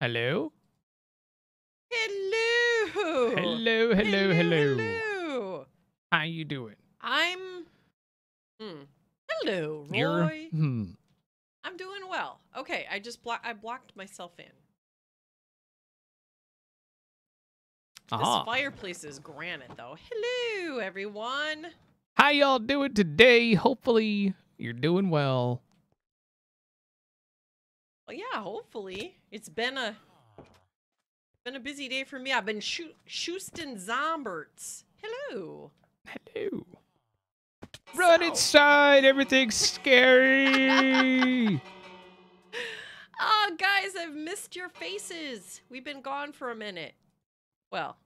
Hello? Hello. Hello, hello, hello. hello. How you doing? I'm. Hmm. Hello, Roy. You're hmm. I'm doing well. Okay, I just blo- I blocked myself in. Aha. This fireplace is granite, though. Hello, everyone. How y'all doing today? Hopefully you're doing well. Well, yeah, hopefully it's been a been a busy day for me. I've been shoosting zomberts. Hello. Hello. Run So- inside, everything's scary. Oh, guys, I've missed your faces. We've been gone for a minute. Well,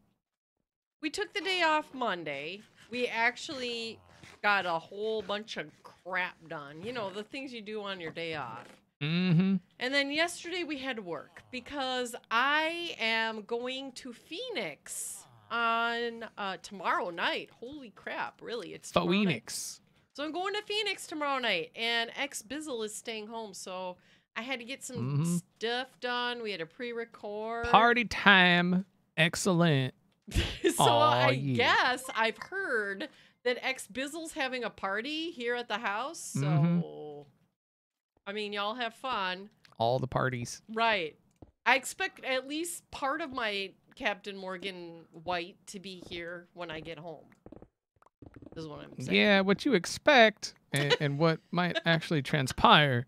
we took the day off Monday. We actually got a whole bunch of crap done. You know, the things you do on your day off. Mm-hmm. And then yesterday we had work because I am going to Phoenix on uh, tomorrow night. Holy crap, really? It's. Phoenix. So I'm going to Phoenix tomorrow night, and ex Bizzle is staying home. So I had to get some Mhm. stuff done. We had a pre-record. Party time. Excellent. so Aw, I yeah. guess I've heard that ex Bizzle's having a party here at the house. So Mhm. I mean, y'all have fun, All the parties. right? I expect at least part of my Captain Morgan White to be here when I get home. Is what I'm saying. Yeah, what you expect and, and what might actually transpire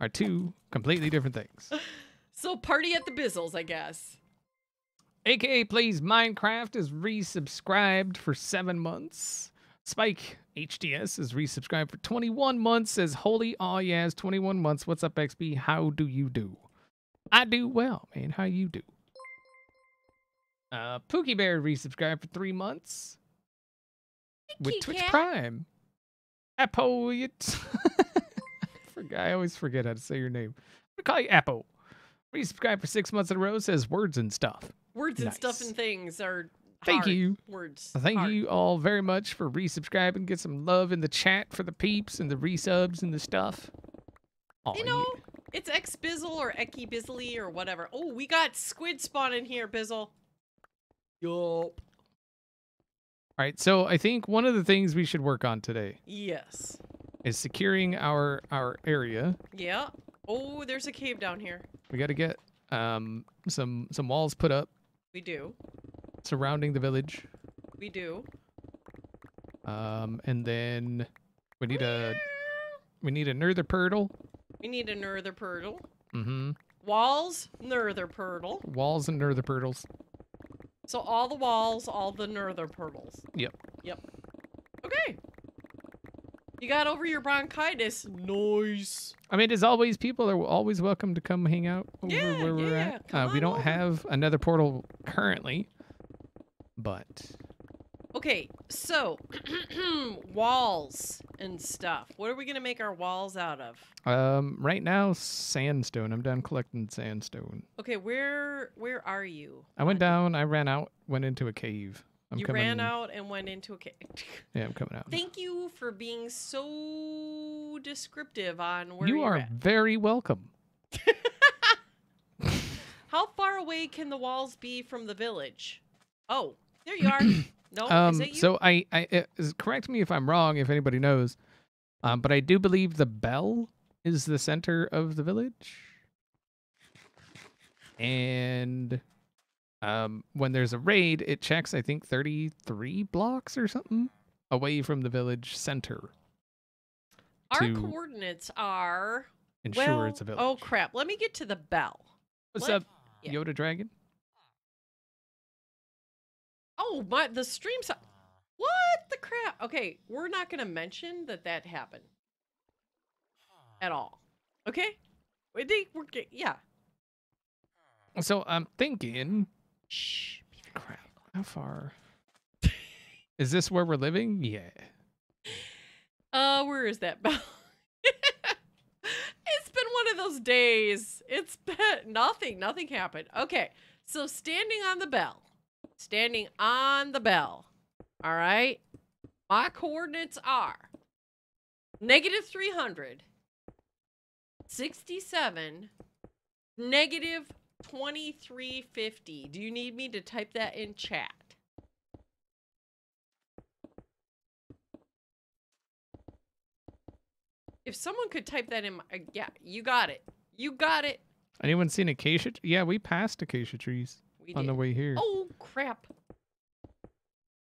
are two completely different things. So party at the Bizzles, I guess. AKA Plays Minecraft is resubscribed for seven months. Spike HDS is resubscribed for 21 months. Says, Holy aw yes, 21 months. What's up, XB? How do you do? I do well, man. How you do? Uh, Pookie Bear resubscribed for three months with Kitty Twitch. Prime. Apple, you. I forgot- I always forget how to say your name. I'm gonna call you Apple. Resubscribe for six months in a row. Says words and stuff. Words and stuff and things are. Thank hard. you. Words. Thank hard. you all very much for resubscribing. Get some love in the chat for the peeps and the resubs and the stuff. Oh, You know, it's ex Bizzle or Eki Bizzly or whatever. Oh, we got squid spawn in here, Bizzle. Yup. All right, so I think one of the things we should work on today Yes. is securing our our area. Yeah. Oh, there's a cave down here. We got to get um some some walls put up We do. Surrounding the village. We do. Um, and then we need a we need a nether purtle. We need a Nerther Purtle. Mm-hmm. Walls, Nerther Purtle. Walls and nether purtles. So all the walls, all the Nerther Purtles. Yep. Yep. Okay. You got over your bronchitis. Nice. I mean, as always, people are always welcome to come hang out over Yeah, where we're yeah, at. Uh, we don't over. have another portal currently, but Okay, so walls and stuff. What are we gonna make our walls out of? um, right now sandstone. I'm done collecting sandstone. Okay, where where are you? I went down. I ran out. Went into a cave. I'm you coming. ran out and went into a cave. Yeah, I'm coming out. Thank you for being so descriptive on where you are at. very welcome. How far away can the walls be from the village? Oh, there you are. No, is Um, you? so I, I is- correct me if I'm wrong, if anybody knows, um, but I do believe the bell is the center of the village, and um, when there's a raid, it checks I think 33 blocks or something away from the village center. our coordinates are. Ensure well, it's a village. Oh crap! Let me get to the bell. What's what? up, Yeah. Yoda Dragon? Oh my! The stream. So- ah. what the crap? Okay, we're not gonna mention that that happened ah. at all. Okay, we think we're ge- yeah. Ah. So I'm thinking, Shh. crap, how far? is this where we're living? Yeah. Uh, where is that bell? it's been one of those days. It's been nothing. Nothing happened. Okay, so standing on the bell, standing on the bell. All right, my coordinates are negative 300, 67, Negative 2350. Do you need me to type that in chat? If someone could type that in, my, yeah, you got it. You got it. Anyone seen acacia? Yeah, we passed acacia trees We on the way here. Oh crap.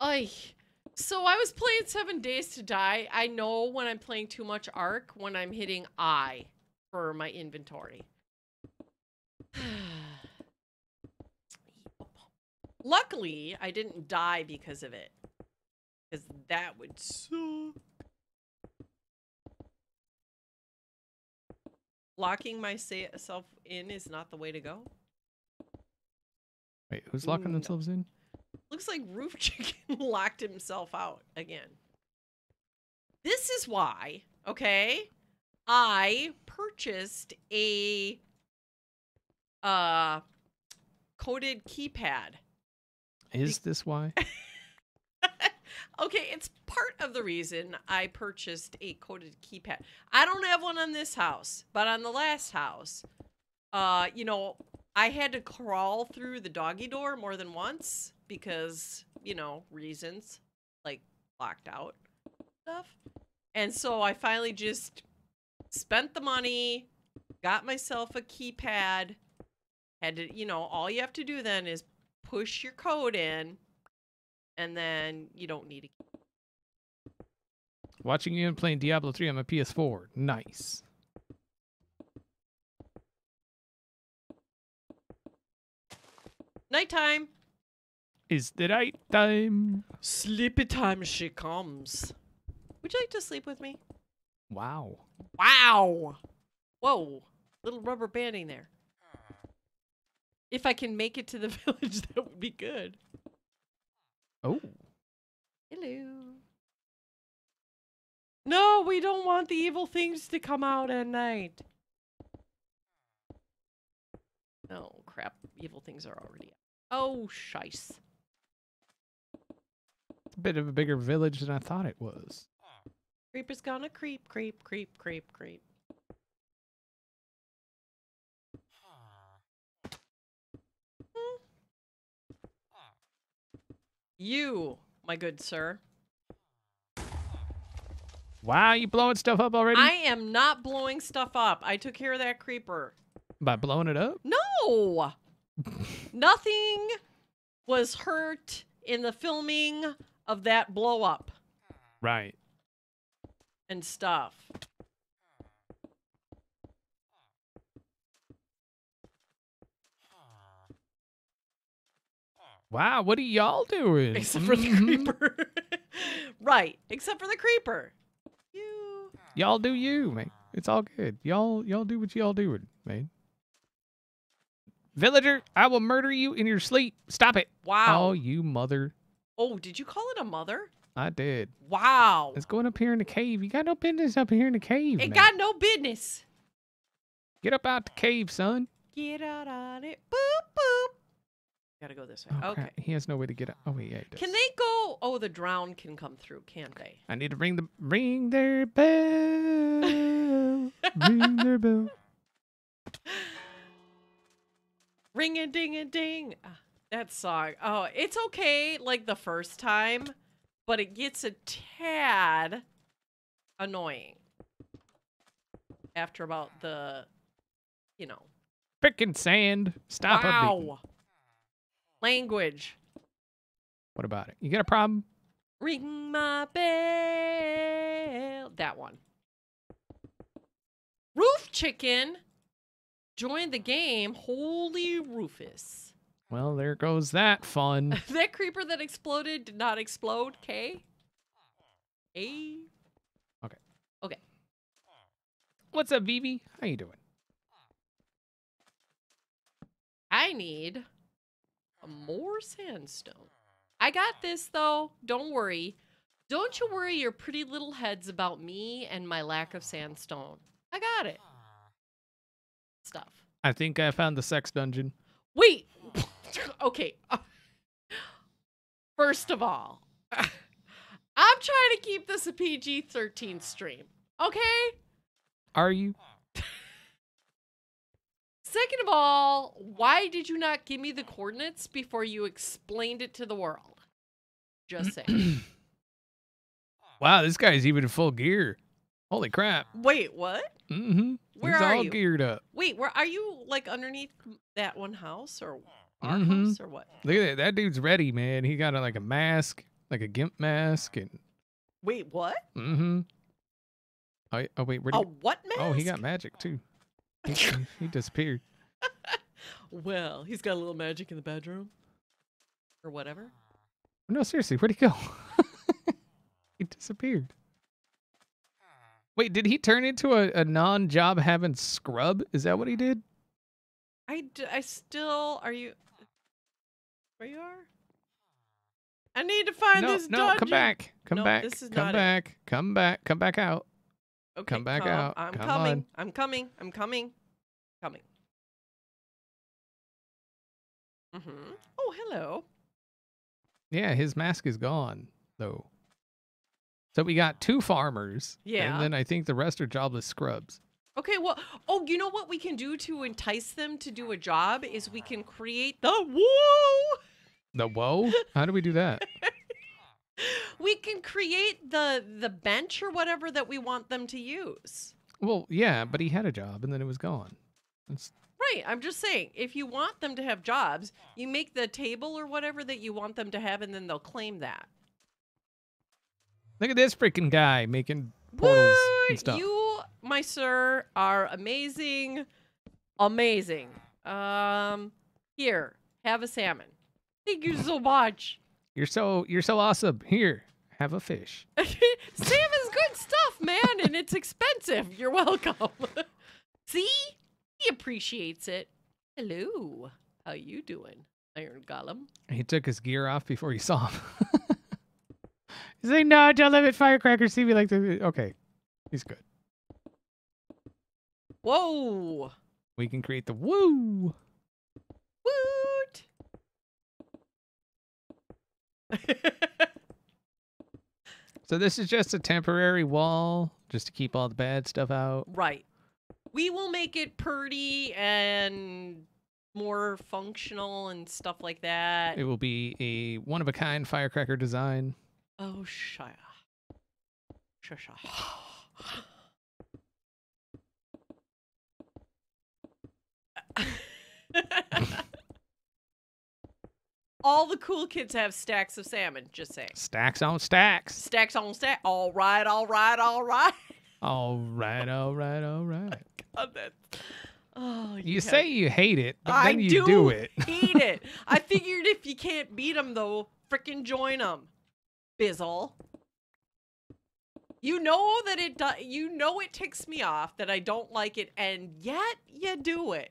Ay. So I was playing Seven Days to Die. I know when I'm playing too much ARK when I'm hitting I for my inventory. Luckily, I didn't die because of it. Because that would suck. Locking myself in is not the way to go. Wait, who's locking No. themselves in? Looks like Roof Chicken locked himself out again. This is why, okay, I purchased a uh coded keypad. Is this why? okay, it's part of the reason I purchased a coded keypad. I don't have one on this house, but on the last house, uh, you know, I had to crawl through the doggy door more than once because, you know, reasons like locked out stuff. And so I finally just spent the money, got myself a keypad. Had to, you know, all you have to do then is push your code in and then you don't need a Watching you and playing Diablo 3 on my PS4. Nice. Nighttime. Is the night time? Sleepy time she comes. Would you like to sleep with me? Wow. Wow. Whoa. Little rubber banding there. If I can make it to the village, that would be good. Oh. Hello. No, we don't want the evil things to come out at night. Oh, crap. Evil things are already out. Oh, shice. It's a bit of a bigger village than I thought it was. Creeper's gonna creep, creep, creep, creep, creep. Hmm. You, my good sir. Wow, you blowing stuff up already? I am not blowing stuff up. I took care of that creeper. By blowing it up? No! Nothing was hurt in the filming of that blow up Right. and stuff. Wow, what are y'all doing? Except for the creeper. right. Except for the creeper. You. Y'all do you, man. It's all good. Y'all y'all do what y'all doing, man. Villager, I will murder you in your sleep. Stop it. Wow. Oh, you mother. Oh, did you call it a mother? I did. Wow. It's going up here in the cave. You got no business up here in the cave. It man. got no business. Get up out the cave, son. Get out on it. Boop, boop. Gotta go this way. Oh, okay. crap. He has no way to get out. Oh, wait, yeah, he does. Can they go? Oh, the drown can come through, can't they? I need to ring the ring their bell. ring their bell. Ring a ding a ding. Ah, That song. Oh, it's okay like the first time, but it gets a tad annoying after about the, you know. Frickin' sand. Stop it. wow. Language. What about it? You got a problem? Ring my bell. That one. Roof chicken joined the game. Holy Rufus. Well, there goes that fun. that creeper that exploded did not explode, K? A? Okay. Okay. What's up, Vivi? How you doing? I need more sandstone. I got this though. Don't worry. Don't you worry your pretty little heads about me and my lack of sandstone. I got it. Stuff. I think I found the sex dungeon. Wait. okay. uh, First of all, I'm trying to keep this a PG 13 stream. Okay? Are you? Second of all, why did you not give me the coordinates before you explained it to the world? Just saying. wow, this guy's even in full gear. Holy crap. Wait, what? Mm-hmm. Where He's are all you? geared up. Wait, where are you? Like underneath that one house or our Mhm. house or what? Look at that. That dude's ready, man. He got a, like a mask, like a gimp mask, and Wait, what? mm-hmm. Oh, oh wait, where A he? what mask? Oh, he got magic too. He, he, he disappeared. Well, he's got a little magic in the bedroom. Or whatever. No, seriously, where'd he go? he disappeared. Wait, did he turn into a, a non-job having scrub? Is that what he did? I, d- I still are you where you are? I need to find no, this no, dungeon. come back, come No, back, this is come not it. back, come back, come back out. Okay, Come back come. out. I'm Come coming. on. I'm coming. I'm coming. Coming. Mm-hmm. Oh, hello. Yeah, his mask is gone though. So we got two farmers. Yeah. And then I think the rest are jobless scrubs. Okay, well, oh, you know what we can do to entice them to do a job is we can create the woo. The whoa? How do we do that? We can create the the bench or whatever that we want them to use. Well, yeah, but he had a job and then it was gone. That's, Right, I'm just saying, if you want them to have jobs, you make the table or whatever that you want them to have, and then they'll claim that. Look at this freaking guy making portals Woo! and stuff. You, my sir, are amazing, amazing. Um, here, have a salmon. Thank you so much. You're so you're so awesome. Here, have a fish. Salmon's good stuff, man, and it's expensive. You're welcome. See, he appreciates it. Hello, how you doing, Iron Golem? He took his gear off before he saw him. He's like, no, don't let it firecracker see me like this. Okay, he's good. Whoa, We can create the woo. woot. So this is just a temporary wall, just to keep all the bad stuff out. right. We will make it pretty and more functional and stuff like that. It will be a one of a kind firecracker design. Oh, shia. Shusha. All the cool kids have stacks of salmon, just saying. Stacks on stacks. Stacks on stack. All right, all right, all right. All right, all right, all right. God, that- Oh, You say you hate it, but I then you do, do it. hate it. I figured if you can't beat them, though, frickin' join them, Bizzle. You know that it does. You know it ticks me off that I don't like it, and yet you do it.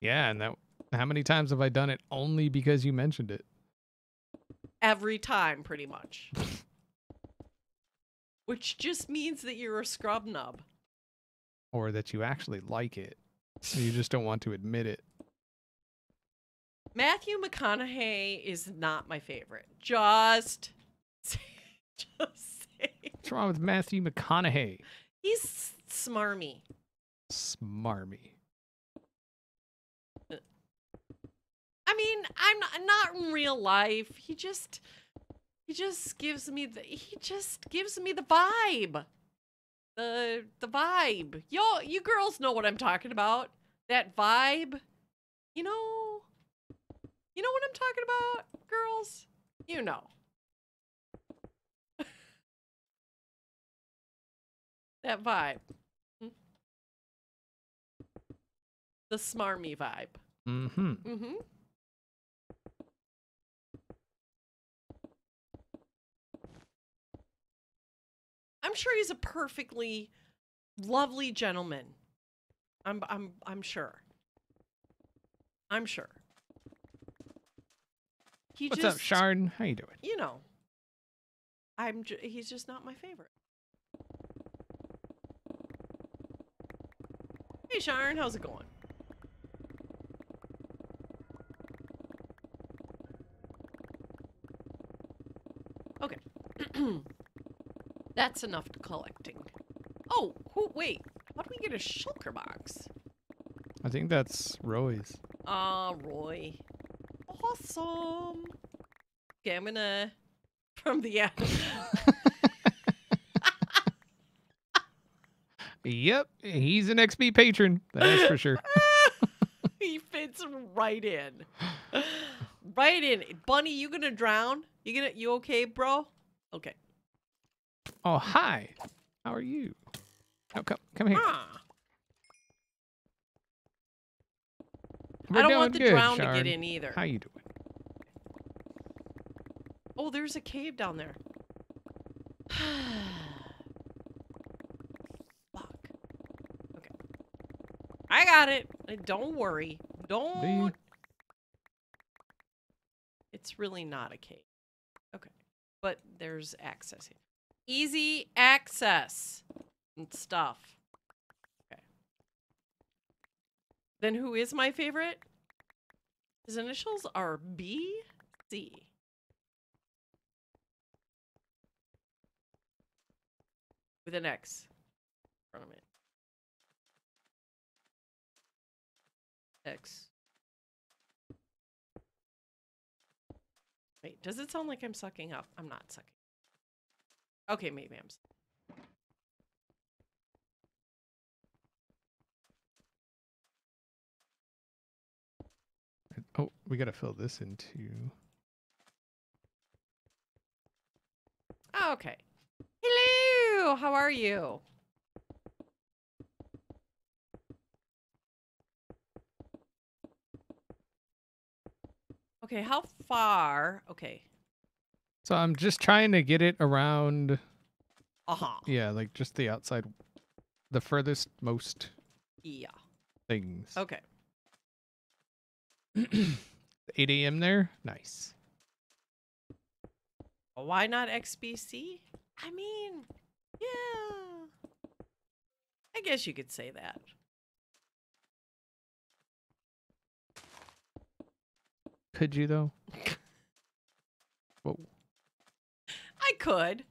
Yeah, and that. How many times have I done it only because you mentioned it? every time, pretty much. Which just means that you're a scrub nub. Or that you actually like it. You just don't want to admit it. Matthew McConaughey is not my favorite. Just, just say What's wrong with Matthew McConaughey? he's smarmy. Smarmy. Uh, I mean, I'm not, not in real life. He just he just gives me the he just gives me the vibe. The the vibe. Y'all you girls know what I'm talking about. That vibe. You know You know what I'm talking about, girls? You know. That vibe. Hmm? The smarmy vibe. Mm-hmm. Mm-hmm. I'm sure he's a perfectly lovely gentleman. I'm I'm I'm sure. I'm sure. He What's just, up, Shard? How you doing? You know. I'm ju- he's just not my favorite. Hey Sharon, how's it going? Okay. That's enough collecting. Oh, who, wait. How do we get a shulker box? I think that's Roy's. Ah, Roy. Awesome. Okay, I'm gonna from the end. Yep, he's an XB patron. That's for sure. he fits right in. Right in. Bunny, you gonna drown? You gonna you okay, bro? Okay. Oh, hi. How are you? Oh, come, come here. Ah. We're I don't want the good, drown to get in either. How you doing? Oh, there's a cave down there. Fuck. Okay. I got it. Uh, Don't worry. Don't. It's really not a cave. Okay. But there's access here. Easy access and stuff. Okay. Then who is my favorite? His initials are B C. with an X X. Wait, does it sound like I'm sucking up? I'm not sucking. Okay, maybe I'm. s- Oh, we gotta fill this in too. Oh, okay. Hello, how are you? Okay, how far? Okay. So I'm just trying to get it around. Uh huh. Yeah, like just the outside, the furthest most Yeah. things. Okay. 8 a.m. there. Nice. Why not XBC? I mean, yeah. I guess you could say that. Could you though? Whoa. I could.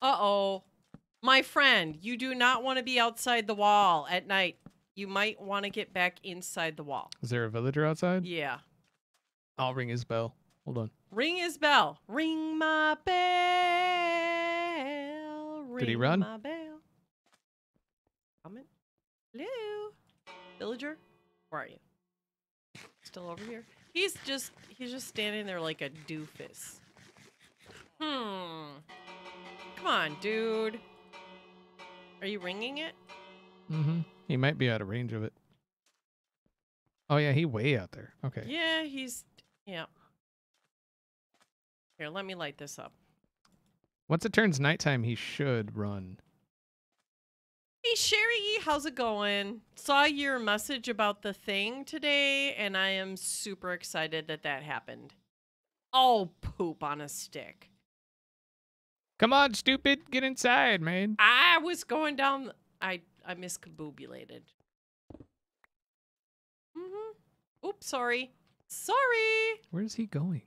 Uh oh. My friend, you do not want to be outside the wall at night. You might want to get back inside the wall. Is there a villager outside? Yeah. I'll ring his bell. Hold on. Ring his bell. Ring my bell. Ring Did he run? My bell. Coming. Hello, villager. Where are you? Still over here? He's just he's just standing there like a doofus. Hmm. Come on, dude. Are you ringing it? Mm-hmm. He might be out of range of it. Oh yeah, he way out there. Okay. Yeah, he's yeah. Here, let me light this up. Once it turns nighttime, he should run. Hey Sherry, how's it going? Saw your message about the thing today, and I am super excited that that happened. Oh, poop on a stick. Come on, stupid, get inside, man. I was going down. I I miscabubulated. Mm-hmm. Oops, sorry. Sorry. Where's he going?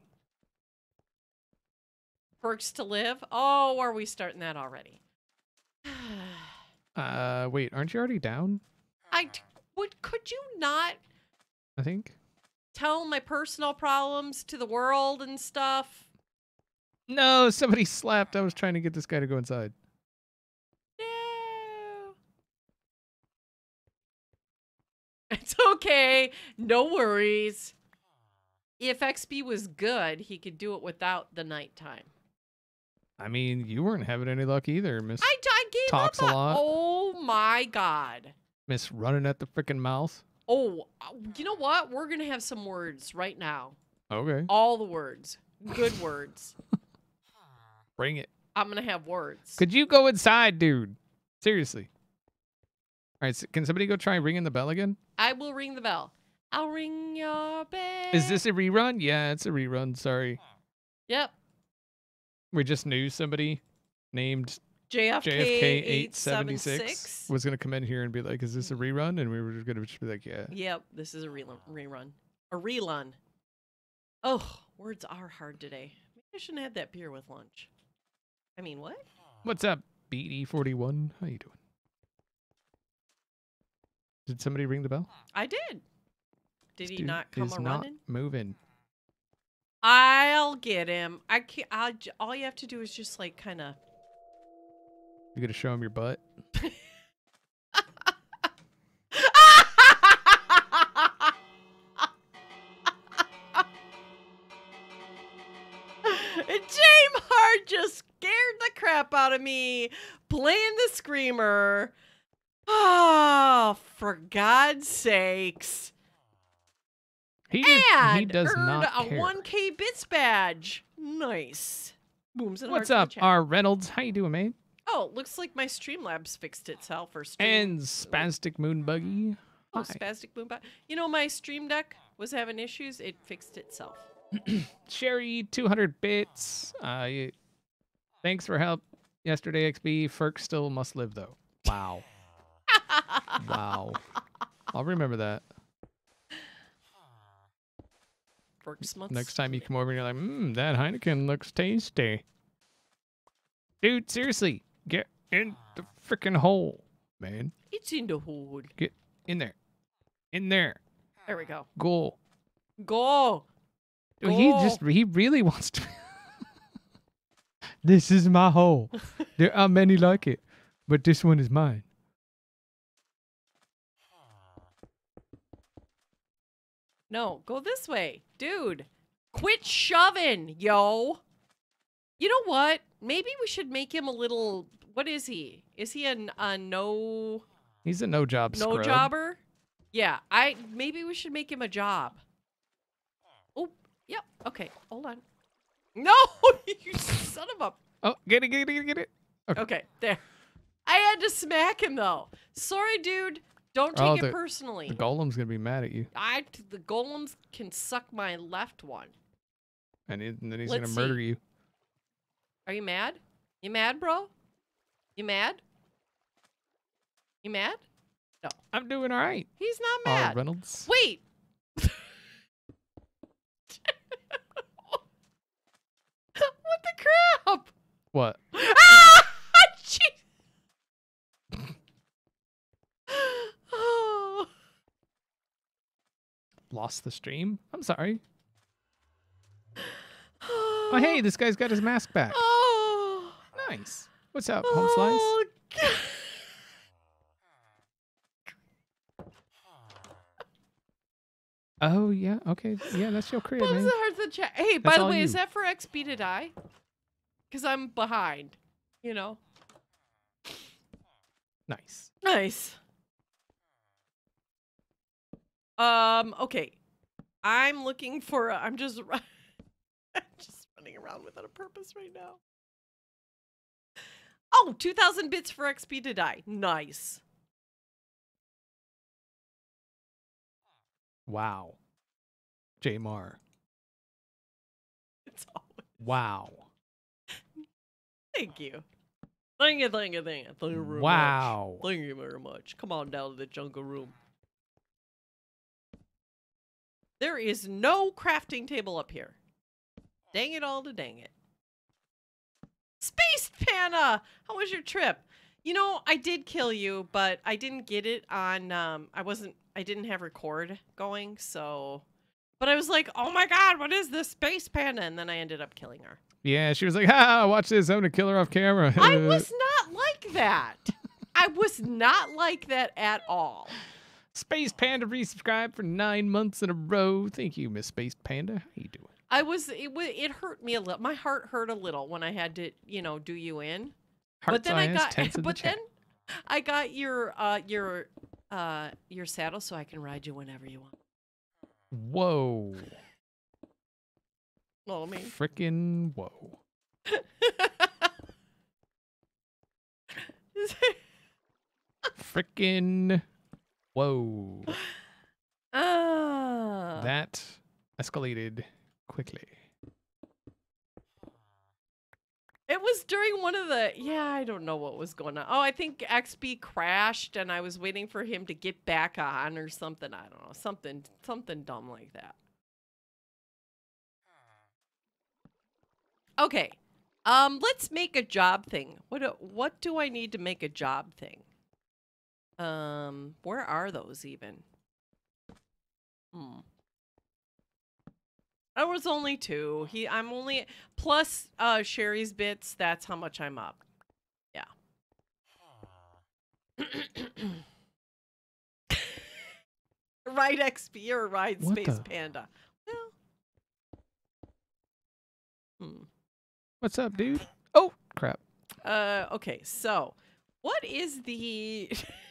Perks to live. Oh, are we starting that already? Uh, wait, aren't you already down? I would. Could you not I think. tell my personal problems to the world and stuff? No, somebody slapped. I was trying to get this guy to go inside. No. It's okay. No worries. If XB was good, he could do it without the nighttime. I mean, you weren't having any luck either, Miss I, I gave Talks up. a lot. Oh my god. Miss running at the freaking mouth. Oh, uh, you know what? We're gonna have some words right now. Okay, All the words, good words. bring it. I'm gonna have words. Could you go inside, dude? Seriously. All right, so can somebody go try ringing the bell again? I will ring the bell. I'll ring your bell. Is this a rerun? Yeah, it's a rerun. Sorry. Yep. We just knew somebody named JFK, JFK 876. 876 was going to come in here and be like, is this a mm-hmm. rerun? And we were just going to be like, yeah. Yep, this is a rerun. rerun. A rerun. Oh, words are hard today. Maybe I shouldn't have that beer with lunch. I mean, what? What's up, BD41? How you doing? Did somebody ring the bell? I did. Did This he not come a not moving. I'll get him. I can't. I'll, all you have to do is just like kind of. You gotta show him your butt. Jamar just scared the crap out of me playing the screamer. Oh, for God's sakes. He did, And he does earned not a care. 1K bits badge. Nice. Booms and What's hearts in the up. R Reynolds? How you doing, man? Oh, looks like my Streamlabs fixed itself or stream. And Spastic Moon Buggy. oh, Hi. spastic boom. Ba- you know, my Stream Deck was having issues. It fixed itself. Sherry, 200 bits. Uh, y- thanks for help yesterday, XB. Ferk still must live, though. Wow. wow. I'll remember that. Works months. Next time you come over and you're like, mmm, that Heineken looks tasty. Dude, seriously, get in the freaking hole, man. It's in the hole. Get in there. In there. There we go. Go. Go. Dude, He just, he really wants to. this is my hole. There are many like it, but this one is mine. No, go this way. Dude, quit shoving, yo. You know what? Maybe we should make him a little. What is he? Is he a, a no He's a no job no scrub. jobber? Yeah, I maybe we should make him a job. Oh, yep. Okay, hold on. No, you son of a. Oh, get it, get it, get it. Okay, there. I had to smack him though. Sorry, dude. Don't take Oh, it the- personally. The golem's gonna be mad at you, I the golems can suck my left one. and, it, and then he's Let's gonna murder see. you. Are you mad? You mad, bro? You mad? You mad? No. I'm doing all right. He's not mad. Reynolds. Wait. what the crap? What? Ah! Jeez. oh. Lost the stream? I'm sorry. Oh, hey, this guy's got his mask back. Oh. Nice. What's up, oh, home slice? Oh, God. Oh yeah, okay, yeah, that's your crib, Bums man. and hearts in the chat. Hey, by the way, is that for XB to die? Because I'm behind. You know. Nice. Nice. Um. Okay. I'm looking for. A, I'm just. I'm just running around without a purpose right now. Oh, 2,000 bits for XB to die. Nice. Wow. Jamar. It's always. Wow. Thank you. Thank you. Thank you. Thank you. Thank you very Wow. much. Thank you very much. Come on down to the jungle room. There is no crafting table up here. Dang it all to dang it. Space Panda! How was your trip? You know, I did kill you, but I didn't get it on um I wasn't I didn't have record going, so but I was like, "Oh my god, what is this Space Panda?" and then I ended up killing her. Yeah, she was like, "Ha, watch this! I'm gonna kill her off camera." I was not like that. I was not like that at all. Space Panda resubscribed for nine months in a row. Thank you, Miss Space Panda. How you doing? I was it it hurt me a little. My heart hurt a little when I had to, you know, do you in. Heart but then I got in the but then I got your uh your uh your saddle so I can ride you whenever you want. Whoa. Well, I mean, Frickin' whoa. Frickin' whoa. Ah. That escalated quickly. It was during one of the yeah, I don't know what was going on. Oh, I think XB crashed and I was waiting for him to get back on or something. I don't know. Something something dumb like that. Okay. Um let's make a job thing. What do, what do I need to make a job thing? Um, where are those even? Hmm. I was only two. He, I'm only plus uh Sherry's bits. That's how much I'm up. Yeah. ride XB or ride What Space the- Panda. Well. Hmm. What's up, dude? Oh, crap. Uh, okay, so what is the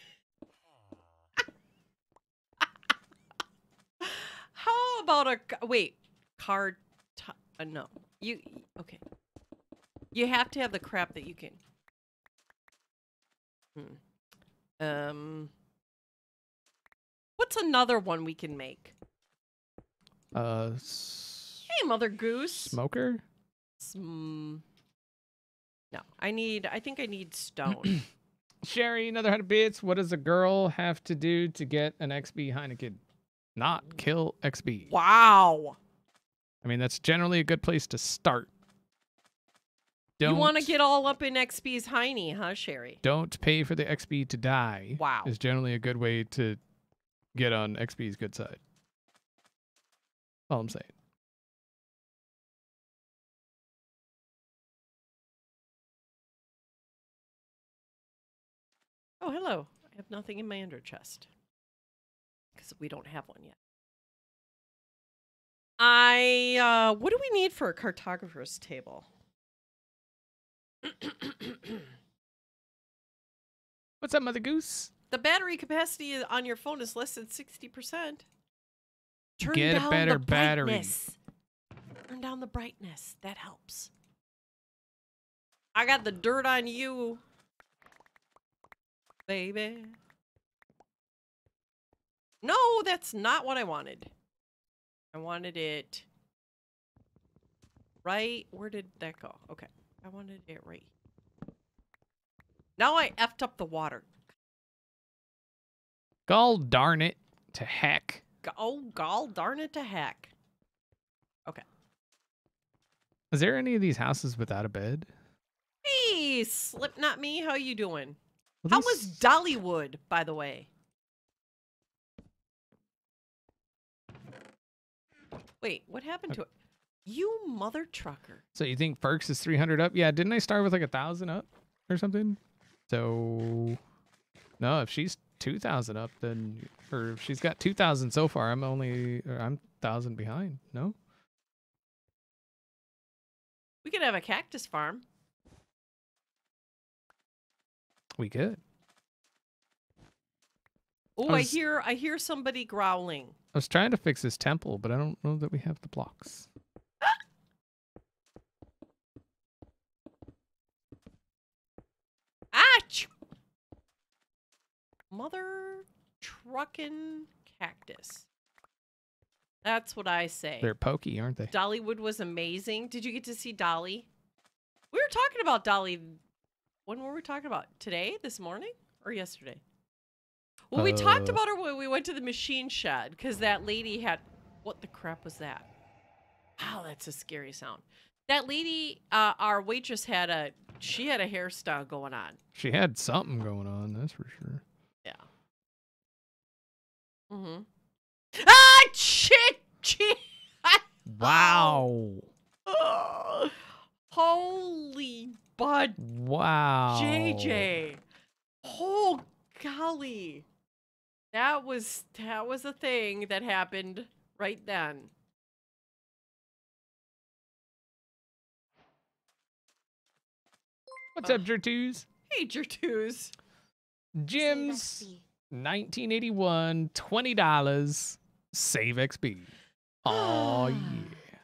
How about a wait, card uh, no. You okay. You have to have the crap that you can. Hmm. Um What's another one we can make? Uh, Hey, Mother Goose. smoker? Sm- no, I need. I think I need stone. Sherry, another hundred bits. What does a girl have to do to get an XB Heineken? Not kill XB. wow. I mean, that's generally a good place to start. Don't, You want to get all up in XB's hiney, huh, Sherry? Don't pay for the XB to die. Wow. Is generally a good way to get on XB's good side. All I'm saying. Oh, hello. I have nothing in my ender chest because we don't have one yet. I. Uh, what do we need for a cartographer's table? What's up, Mother Goose? the battery capacity on your phone is less than 60%. Turn Get a down better the battery. brightness. Turn down the brightness. That helps. I got the dirt on you, baby. No, that's not what I wanted. I wanted it right. Where did that go? Okay. I wanted it right. Now I effed up the water. Gall darn it to heck. Oh, gall darn it to heck. Okay. Is there any of these houses without a bed? Hey, Slipknot me, how are you doing? Well, How was Dollywood, by the way? Wait, what happened to it? You mother trucker. So you think Ferks is 300 up? Yeah, didn't I start with like a thousand up or something? So no, if she's 2,000 up, then or if she's got 2,000 so far, I'm only or I'm thousand behind. No, We could have a cactus farm. we could. Oh, I I hear I hear somebody growling. I was trying to fix this temple, but I don't know that we have the blocks. Ach! Mother truckin' cactus. That's what I say. They're pokey, aren't they? Dollywood was amazing. Did you get to see Dolly? We were talking about Dolly. When were we talking about? Today? This morning? Or yesterday? Well, we talked Uh, about her when we went to the machine shed because that lady had. What the crap was that? Wow, that's a scary sound. That lady, uh, our waitress had a. She had a hairstyle going on. She had something going on, that's for sure. Yeah. Mm-hmm. Ah, shit! shit. Wow. Oh, holy bud, Wow. JJ. Oh golly, that was that was a thing that happened right then. What's up, Jertus? Hey, Jertus. Jim's 1981, $20. Save XB. Oh ah. yeah.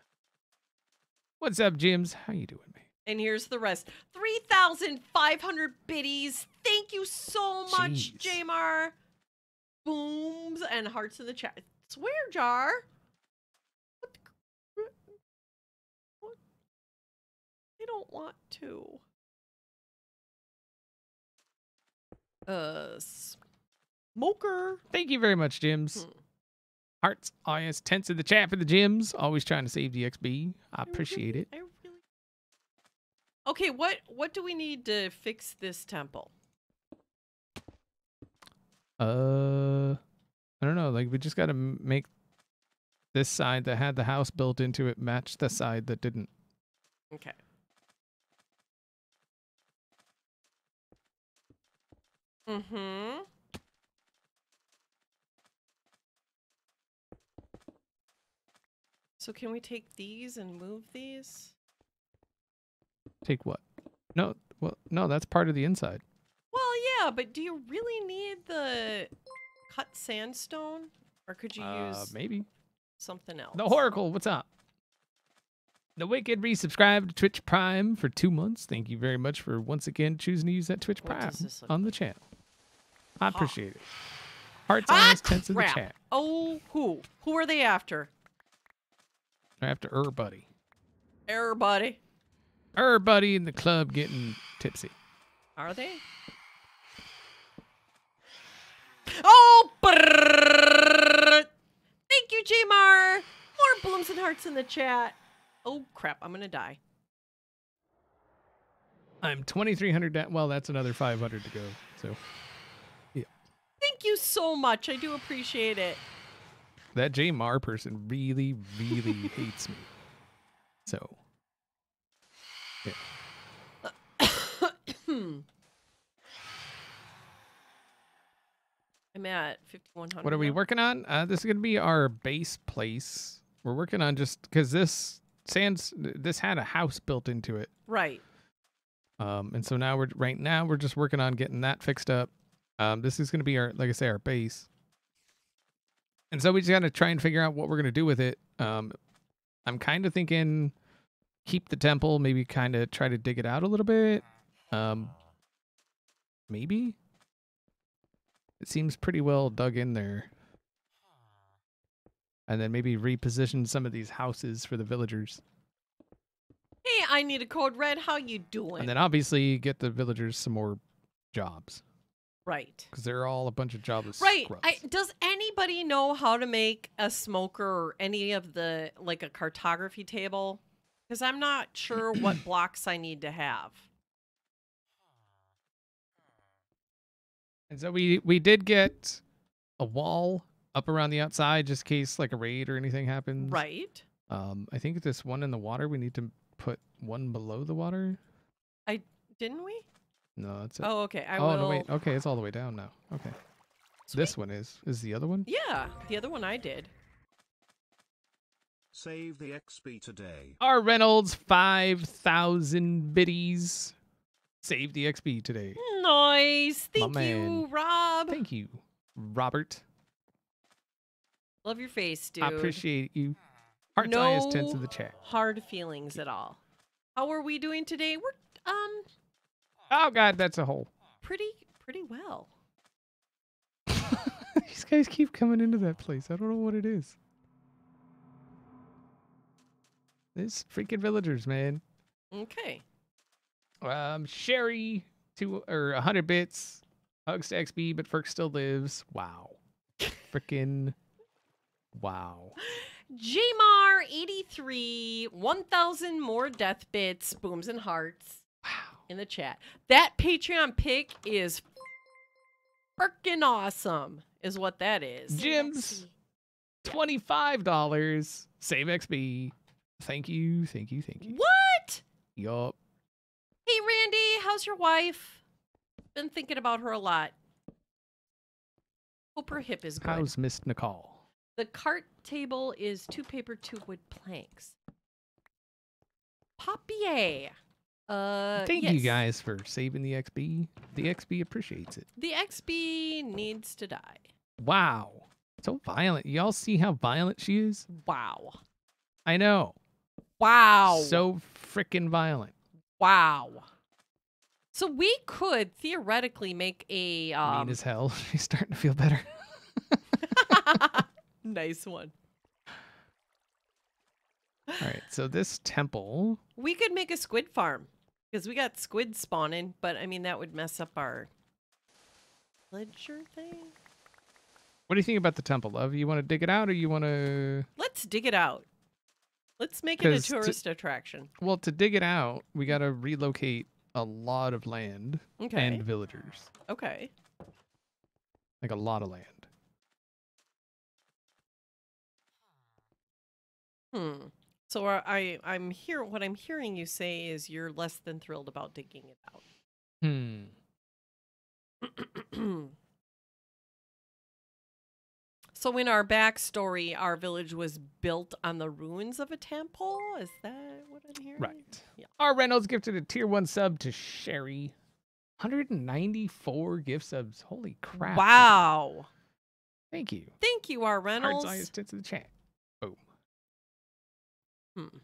What's up, Jims? How you doing, man? And here's the rest. 3,500 biddies. Thank you so much, Jeez. Jamar. Booms and hearts in the chat. Swear jar. What? the what? I don't want to. Uh, smoker. Thank you very much, Jims. Hmm. Hearts, oh yes, tents in the chat for the Jims. Always trying to save the XB. I I appreciate really- it. I really. Okay, what what do we need to fix this temple? Uh, I don't know. Like we just got to make this side that had the house built into it match the side that didn't. Okay. Mm-hmm. So can we take these and move these? Take what? No, well, no, that's part of the inside. Yeah, but do you really need the cut sandstone? Or could you Uh, use maybe. something else? The Oracle, what's up? The Wicked resubscribed to Twitch Prime for two months. Thank you very much for once again choosing to use that Twitch Prime on the like? channel. I appreciate it. Hearts, Ah, eyes, tents in the chat. Oh, who? Who are they after? They're after her buddy. Everybody. Buddy in the club getting tipsy. Are they? Oh, brrrr. thank you, Jmar. More blooms and hearts in the chat. Oh crap, I'm gonna die. I'm 2,300 down. Well, that's another 500 to go. So yeah. Thank you so much. I do appreciate it. that J Mar person really, really hates me. So hmm. I'm at 5100. What are we now. working on? Uh, this is gonna be our base place. We're working on just because this sands this had a house built into it, Right. um, and so now we're right now we're just working on getting that fixed up. Um, this is gonna be our like I say our base, and so we just gotta try and figure out what we're gonna do with it. Um, I'm kind of thinking keep the temple, maybe kind of try to dig it out a little bit. Um, maybe it seems pretty well dug in there. And then maybe reposition some of these houses for the villagers. Hey, I need a code red. How you doing? And then obviously get the villagers some more jobs. right. Because they're all a bunch of jobless Right. I, does anybody know how to make a smoker or any of the like a cartography table? Because I'm not sure what blocks I need to have. And so we we did get a wall up around the outside just in case like a raid or anything happens. Right. Um I think this one in the water we need to put one below the water. I didn't we? No, that's it. Oh, okay. I oh will. no wait. Okay, it's all the way down now. Okay. This one is is the other one? Yeah, the other one I did. Save the XP today. R Reynolds 5,000 biddies. Save the XP today. Nice. My Thank you, man. Rob. Thank you, Robert. Love your face, dude. I appreciate you. Hearts, no tents in the chat. hard feelings at all. How are we doing today? We're um Oh God, that's a hole. pretty pretty well. These guys keep coming into that place. I don't know what it is. These freaking villagers, man. Okay. Um, Sherry, two or a hundred bits. Hugs to XB, but Ferk still lives. Wow. Freaking wow. Jmar 83, 1000 more death bits, booms and hearts Wow. in the chat. That Patreon pick is freaking awesome, is what that is. Jim's twenty-five dollars. Save XB. Thank you, thank you, thank you. What? Yup. Hey, Randy, how's your wife? Been thinking about her a lot. Hope her hip is good. How's Miss Nicole? The cart table is two paper, two wood planks. Papier. Uh, Thank you guys for saving the XB. The XB appreciates it. The XB needs to die. Wow. So violent. Y'all see how violent she is? Wow. I know. Wow. So freaking violent. Wow. So we could theoretically make a um, mean as hell. She's starting to feel better. nice one. All right. So this temple. We could make a squid farm because we got squid spawning, but I mean that would mess up our ledger thing. What do you think about the temple, love? You want to dig it out or you want to. Let's dig it out. Let's make it a 'Cause to- tourist attraction. Well, to dig it out, we got to relocate a lot of land Okay. and villagers. okay. like a lot of land. Hmm. So I I'm here. What I'm hearing you say is you're less than thrilled about digging it out. Hmm. so in our backstory, our village was built on the ruins of a temple. Is that what I'm hearing? Right. Yeah. R Reynolds gifted a tier one sub to Sherry. 194 gift subs. Holy crap. Wow. Thank you. Thank you, R Reynolds. eyes tits in the chat. Boom. Hmm.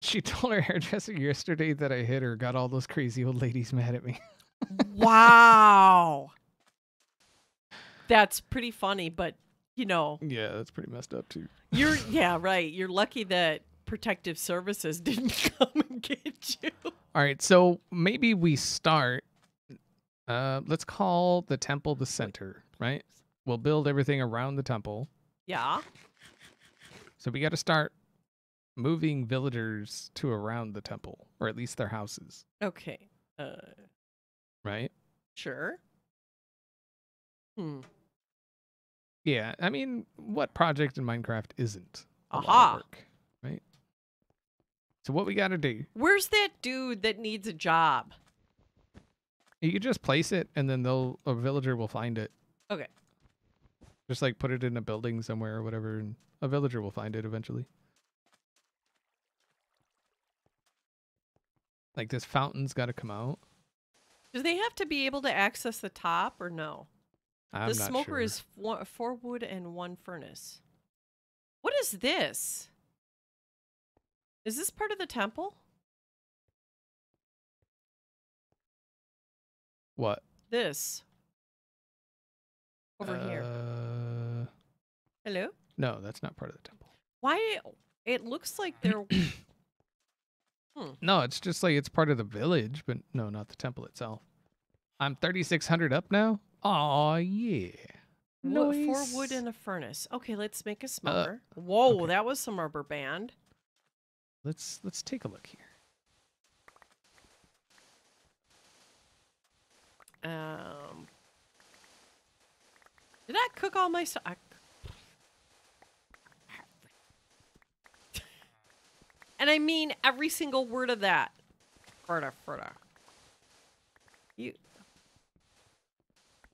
She told her hairdresser yesterday that I hit her, got all those crazy old ladies mad at me. wow. That's pretty funny, but you know, yeah, that's pretty messed up too. you're yeah, right. You're lucky that protective services didn't come and get you. All right, so maybe we start. Uh, let's call the temple the center, right? We'll build everything around the temple. Yeah. So we got to start moving villagers to around the temple, or at least their houses, Okay. Uh right? sure. Hmm. Yeah, I mean, what project in Minecraft isn't a lot of Aha. work, right? So what we got to do? Where's that dude that needs a job? You could just place it, and then they'll a villager will find it. Okay. Just like put it in a building somewhere or whatever, and a villager will find it eventually. Like this fountain's got to come out. Do they have to be able to access the top or no? I'm the smoker sure. is four, four wood and one furnace. What is this? Is this part of the temple? what This. Over here. Uh, Hello? No, that's not part of the temple. Why it looks like they're No, it's just like it's part of the village, but no, not the temple itself. I'm 3600 up now. Oh yeah. wo- four wood and a furnace. Okay, let's make a smoker. Whoa, Uh, okay. that was some rubber band. Let's let's take a look here. Um Did I cook all my stuff? I... And I mean every single word of that. Furta, furta. You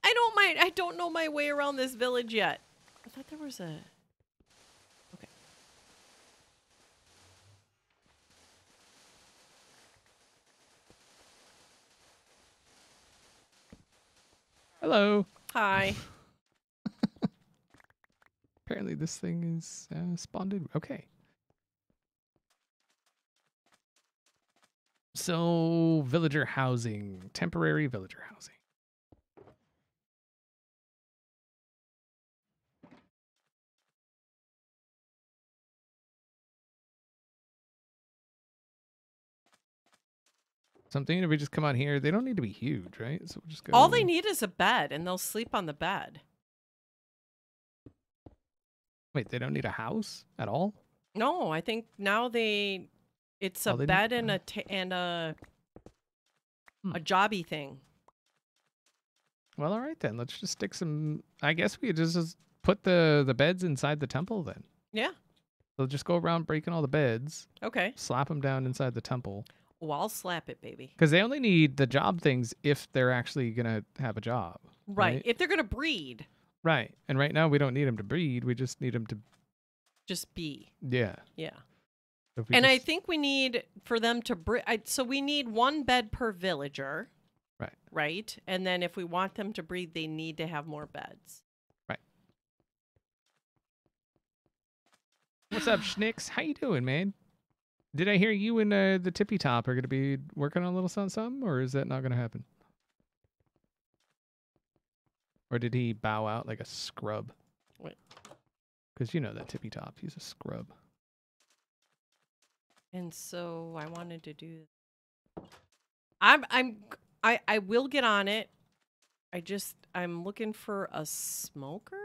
I don't mind I don't know my way around this village yet. I thought there was a Okay. Hello. Hi. Apparently this thing is uh, spawned in. Okay. So villager housing, temporary villager housing. Something if we just come out here, they don't need to be huge, right? So we'll just go. All they need is a bed and they'll sleep on the bed. Wait, they don't need a house at all? No, I think now they it's a Oh, bed and a and a Hmm. a jobby thing. Well, all right then. Let's just stick some. I guess we could just, just put the the beds inside the temple then. Yeah. They'll just go around breaking all the beds, Okay. slap them down inside the temple, Oh, I'll slap it, baby. because they only need the job things if they're actually gonna have a job. Right. Right. If they're gonna breed, Right. And right now we don't need them to breed. We just need them to. just be. Yeah. Yeah. And I think we need for them to breed. So we need one bed per villager. Right. Right. And then if we want them to breed, they need to have more beds. Right. What's up, Schnicks? How you doing, man? Did I hear you and uh, the tippy top are gonna be working on a little something, something, or is that not gonna happen? Or did he bow out like a scrub? Wait. Because you know that tippy top, he's a scrub. And so I wanted to do. I'm I'm I I will get on it. I just I'm looking for a smoker.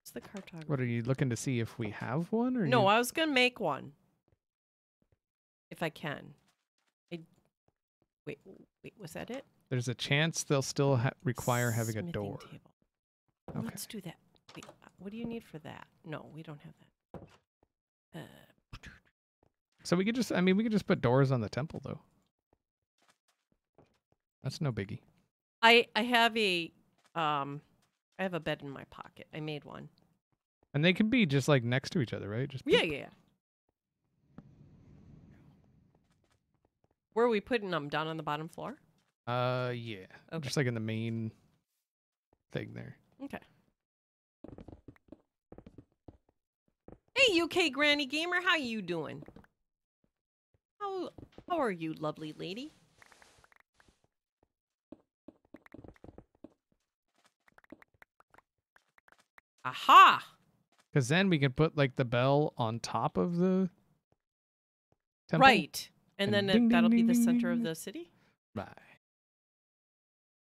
What's the cartography? What are you looking to see if we have one, or No, you- I was gonna make one. If I can. Wait, wait, was that it? There's a chance they'll still ha- require having a door. Table. Okay. Let's do that. Wait, uh, what do you need for that? No, we don't have that. Uh, So we could just, I mean, we could just put doors on the temple though. That's no biggie. I I have a um, I have a bed in my pocket. I made one. And they could be just like next to each other, right? Just Yeah, yeah. Where are we putting them? Down on the bottom floor? Uh, yeah. Okay. Just like in the main thing there. Okay. Hey, UK Granny Gamer, how you doing? How how are you, lovely lady? Aha! Because then we can put like the bell on top of the temple. Right. And, And then ding, it, that'll ding, be the center ding, of the city. Right.